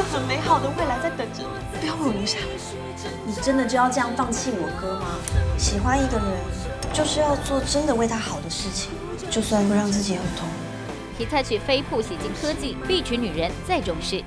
个很美好的未来在等着你，不要为我留下。你真的就要这样放弃我哥吗？喜欢一个人，就是要做真的为他好的事情，就算会让自己很痛。题材曲飞瀑洗净科技，必娶女人再重视。